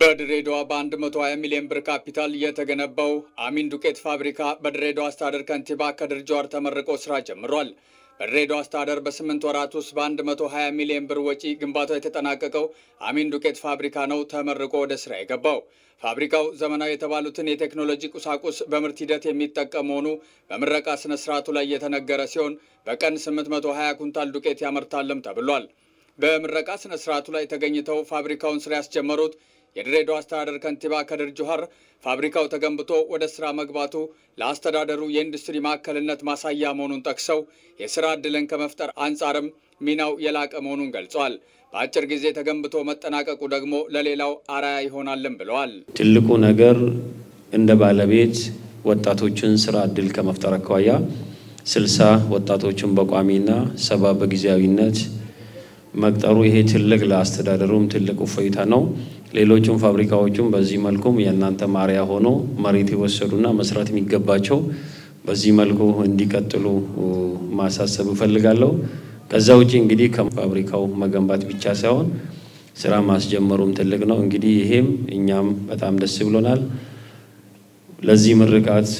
በድሬዳዋ በ120 ሚሊዮን ብር ካፒታል የተገነባው አሚን ዱቄት ፋብሪካ በድሬዳዋ አስተዳደር ከንቲባ ከድር ጁሃር ተመርቆ ስራ ጀምሯል። በድሬዳዋ አስተዳደር በስምንት ወራት ውስጥ በ120 ሚሊዮን ብር ወጪ ግንባታው የተጠናቀቀው አሚን ዱቄት ፋብሪካ ነው ተመርቆ ወደ ስራ የገባው። ፋብሪካው ዘመናዊ የተባሉትን የቴክኖሎጂ ቁሳቁስ በምርት ሂደት የሚጠቀም መሆኑ በምረቃ ስነ ስርዓቱ ላይ የተነገረ ሲሆን በቀን 820 ኩንታል ዱቄት ያመርታልም ተብሏል። በምረቃ ስነ ስርዓቱ ላይ ተገኝተው ፋብሪካውን ስራ ያስጀመሩት የድሬዳዋ አስተዳደር ከንቲባ ከድር ጁሃር ፋብሪካው ተገንብቶ ወደ ስራ መግባቱ ለአስተዳደሩ የኢንዱስትሪ ማዕከልነት ማሳያ መሆኑን ጠቅሰው የስራ ዕድልን ከመፍጠር አንጻርም ሚናው የላቀ መሆኑን ገልጿል። በአጭር ጊዜ ተገንብቶ መጠናቀቁ ደግሞ ለሌላው አርአያ ይሆናልም ብለዋል። ትልቁ ነገር እንደ ባለቤት ወጣቶችን ስራ እድል ከመፍጠር አኳያ ስልሳ ወጣቶችን በቋሚና ሰባ በጊዜያዊነት መቅጠሩ ይሄ ትልቅ ለአስተዳደሩም ትልቅ እፎይታ ነው። ሌሎቹም ፋብሪካዎቹም በዚህ መልኩም የእናንተ ማሪያ ሆኖ መሬት የወሰዱና መስራት የሚገባቸው በዚህ መልኩ እንዲቀጥሉ ማሳሰብ እፈልጋለሁ። ከዛ ውጭ እንግዲህ ከፋብሪካው መገንባት ብቻ ሳይሆን ስራ ማስጀመሩም ትልቅ ነው። እንግዲህ ይሄም እኛም በጣም ደስ ብሎናል። ለዚህ ምርቃት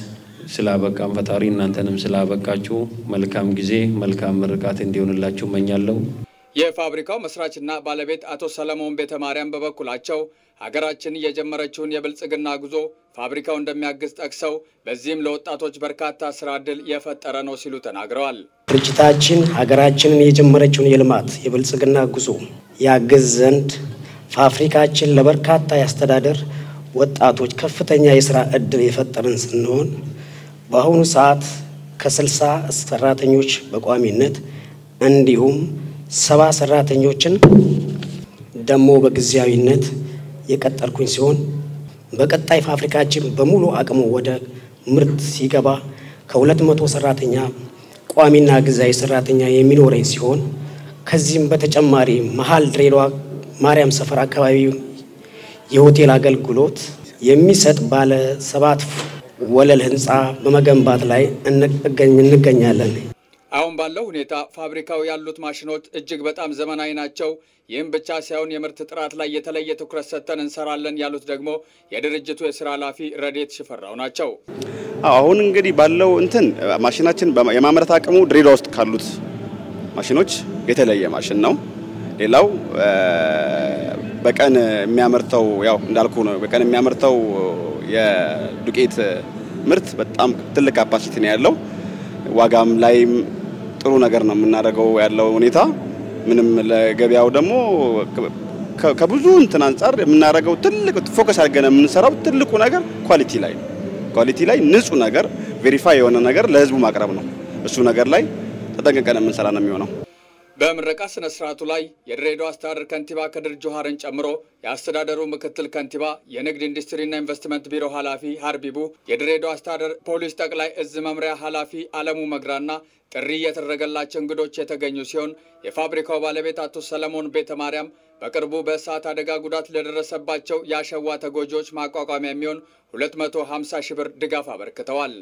ስላበቃም ፈጣሪ እናንተንም ስላበቃችሁ መልካም ጊዜ መልካም ምርቃት እንዲሆንላችሁ እመኛለሁ። የፋብሪካው መስራችና ባለቤት አቶ ሰለሞን ቤተ ማርያም በበኩላቸው ሀገራችን የጀመረችውን የብልጽግና ጉዞ ፋብሪካው እንደሚያግዝ ጠቅሰው በዚህም ለወጣቶች በርካታ ስራ ዕድል የፈጠረ ነው ሲሉ ተናግረዋል። ድርጅታችን ሀገራችንን የጀመረችውን የልማት የብልጽግና ጉዞ ያግዝ ዘንድ ፋብሪካችን ለበርካታ የአስተዳደር ወጣቶች ከፍተኛ የስራ ዕድል የፈጠርን ስንሆን በአሁኑ ሰዓት ከስልሳ ሰራተኞች በቋሚነት እንዲሁም ሰባ ሰራተኞችን ደግሞ በጊዜያዊነት የቀጠርኩኝ ሲሆን በቀጣይ ፋብሪካችን በሙሉ አቅሙ ወደ ምርት ሲገባ ከሁለት መቶ ሰራተኛ ቋሚና ጊዜያዊ ሰራተኛ የሚኖረኝ ሲሆን ከዚህም በተጨማሪ መሀል ድሬዳዋ ማርያም ሰፈር አካባቢ የሆቴል አገልግሎት የሚሰጥ ባለ ሰባት ወለል ህንፃ በመገንባት ላይ እንገኛለን። አሁን ባለው ሁኔታ ፋብሪካው ያሉት ማሽኖች እጅግ በጣም ዘመናዊ ናቸው። ይህም ብቻ ሳይሆን የምርት ጥራት ላይ የተለየ ትኩረት ሰጥተን እንሰራለን ያሉት ደግሞ የድርጅቱ የስራ ኃላፊ ረዴት ሽፈራው ናቸው። አሁን እንግዲህ ባለው እንትን ማሽናችን የማምረት አቅሙ ድሬዳዋ ውስጥ ካሉት ማሽኖች የተለየ ማሽን ነው። ሌላው በቀን የሚያመርተው ያው እንዳልኩ ነው። በቀን የሚያመርተው የዱቄት ምርት በጣም ትልቅ capacity ነው ያለው። ዋጋም ላይም ጥሩ ነገር ነው የምናደርገው ያለው ሁኔታ ምንም ለገበያው ደግሞ ከብዙ እንትን አንጻር የምናደርገው ትልቅ focus አድርገን የምንሰራው ትልቁ ነገር quality ላይ ነው። quality ላይ ንጹህ ነገር verify የሆነ ነገር ለህዝቡ ማቅረብ ነው። እሱ ነገር ላይ ተጠንቅቀን የምንሰራ ነው የሚሆነው። በምረቃ ስነ ስርዓቱ ላይ የድሬዳዋ አስተዳደር ከንቲባ ከድር ጁሃርን ጨምሮ የአስተዳደሩ ምክትል ከንቲባ፣ የንግድ ኢንዱስትሪና ኢንቨስትመንት ቢሮ ኃላፊ ሀርቢ ቡህ፣ የድሬዳዋ አስተዳደር ፖሊስ ጠቅላይ እዝ መምሪያ ኃላፊ አለሙ መግራና ጥሪ የተደረገላቸው እንግዶች የተገኙ ሲሆን የፋብሪካው ባለቤት አቶ ሰለሞን ቤተ ማርያም በቅርቡ በእሳት አደጋ ጉዳት ለደረሰባቸው የአሸዋ ተጎጂዎች ማቋቋሚያ የሚሆን 250 ሺህ ብር ድጋፍ አበርክተዋል።